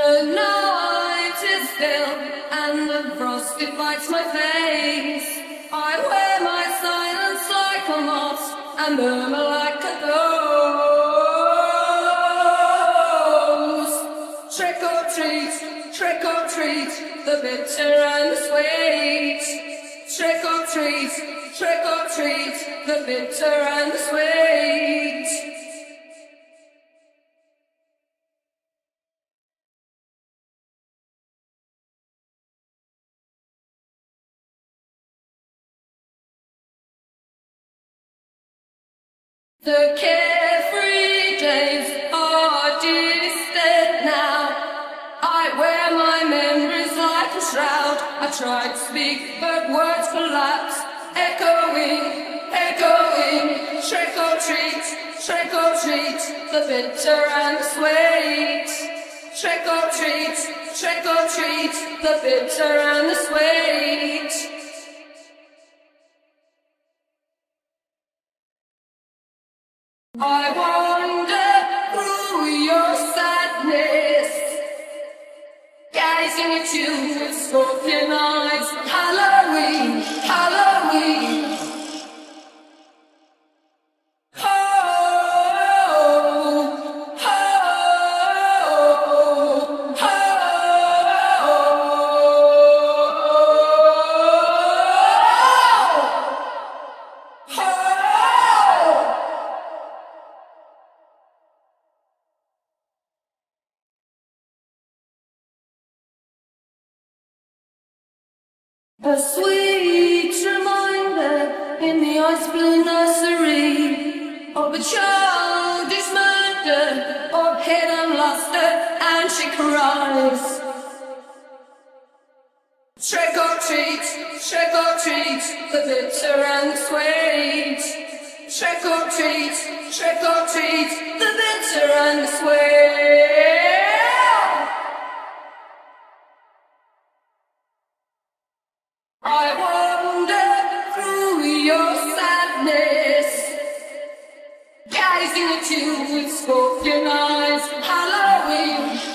The night is still and the frost it bites my face. I wear my silence like a moth and murmur like a ghost. Trick or treat, trick or treat, the bitter and the sweet. Trick or treat, trick or treat, the bitter and the sweet. The carefree days are distant now. I wear my memories like a shroud. I try to speak, but words collapse, echoing, echoing. Trick or treat, trick or treat, the bitter and the sweet. Trick or treat, trick or treat, the bitter and the sweet. I wander through your sadness, gazing at you with scorpion eyes. A sweet reminder in the ice blue nursery of a childish murder of hidden luster, and she cries. Trick or treat, trick or treat, the bitter and sweet. Trick or treat, trick or treat, the bitter and sweet. Gazing the you with scorpion eyes, Halloween.